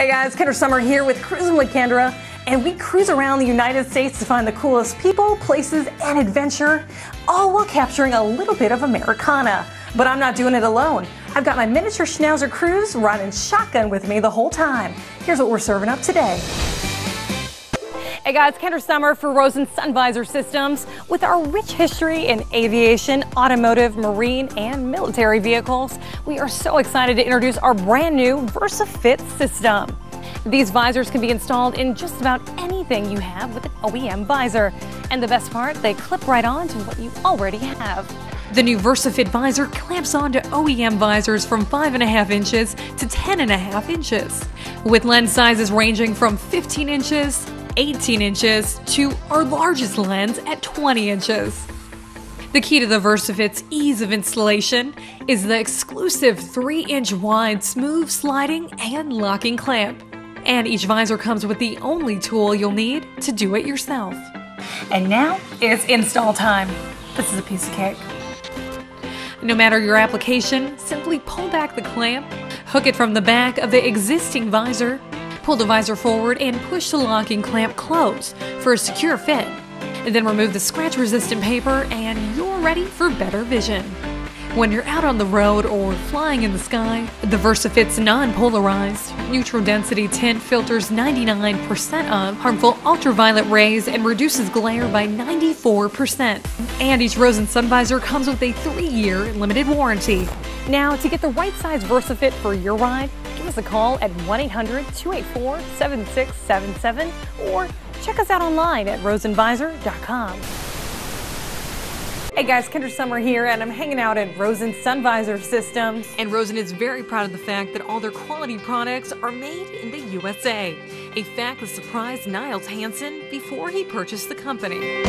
Hey guys, Kendra Sommer here with Cruising with Kendra, and we cruise around the United States to find the coolest people, places, and adventure, all while capturing a little bit of Americana. But I'm not doing it alone. I've got my miniature Schnauzer Cruise riding shotgun with me the whole time. Here's what we're serving up today. Hey guys, Kendra Sommer for Rosen Sun Visor Systems. With our rich history in aviation, automotive, marine, and military vehicles, we are so excited to introduce our brand new VersaFit system. These visors can be installed in just about anything you have with an OEM visor. And the best part, they clip right on to what you already have. The new VersaFit visor clamps onto OEM visors from 5.5 inches to 10.5 inches, with lens sizes ranging from 15 inches 18 inches to our largest lens at 20 inches. The key to the VersaFit's ease of installation is the exclusive 3 inch wide smooth sliding and locking clamp. And each visor comes with the only tool you'll need to do it yourself. And now it's install time. This is a piece of cake. No matter your application, simply pull back the clamp, hook it from the back of the existing visor, Pull the visor forward and push the locking clamp close for a secure fit. Then remove the scratch resistant paper and you're ready for better vision. When you're out on the road or flying in the sky, the VersaFit's non-polarized, neutral density tint filters 99% of harmful ultraviolet rays and reduces glare by 94%. And each Rosen sun visor comes with a 3-year limited warranty. Now, to get the right size VersaFit for your ride, us a call at 1-800-284-7677 or check us out online at rosenvisor.com. Hey guys, Kendra Sommer here, and I'm hanging out at Rosen Sun Visor Systems. And Rosen is very proud of the fact that all their quality products are made in the USA. A fact that surprised Niles Hansen before he purchased the company.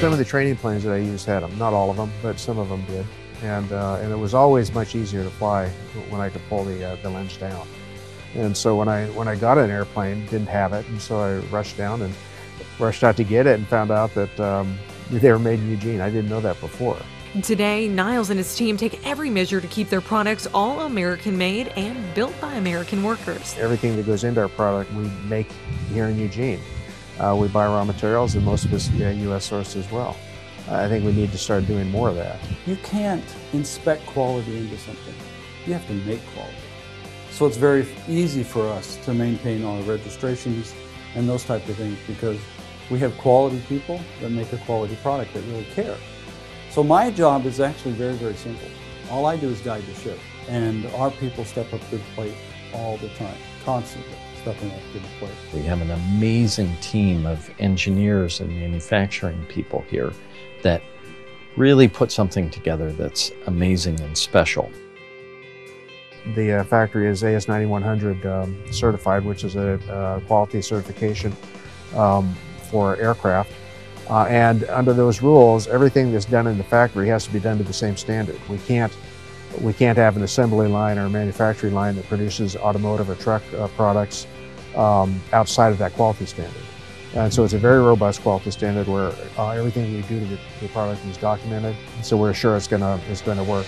Some of the training planes that I used had them, not all of them, but some of them did. And, uh, and it was always much easier to fly when I could pull the, uh, the lens down. And so when I, when I got an airplane, didn't have it, and so I rushed down and rushed out to get it and found out that um, they were made in Eugene. I didn't know that before. Today, Niles and his team take every measure to keep their products all American made and built by American workers. Everything that goes into our product we make here in Eugene. Uh, we buy raw materials and most of it's uh, U.S. sourced as well. I think we need to start doing more of that. You can't inspect quality into something. You have to make quality. So it's very easy for us to maintain all the registrations and those type of things because we have quality people that make a quality product that really care. So my job is actually very, very simple. All I do is guide the ship, and our people step up to the plate all the time, constantly stepping up to the plate. We have an amazing team of engineers and manufacturing people here that really put something together that's amazing and special. The uh, factory is AS9100 um, certified, which is a uh, quality certification um, for aircraft. Uh, and under those rules, everything that's done in the factory has to be done to the same standard. We can't, we can't have an assembly line or a manufacturing line that produces automotive or truck uh, products um, outside of that quality standard. And so it's a very robust quality standard where uh, everything we do to the, the, product is documented. So we're sure it's gonna, it's gonna work.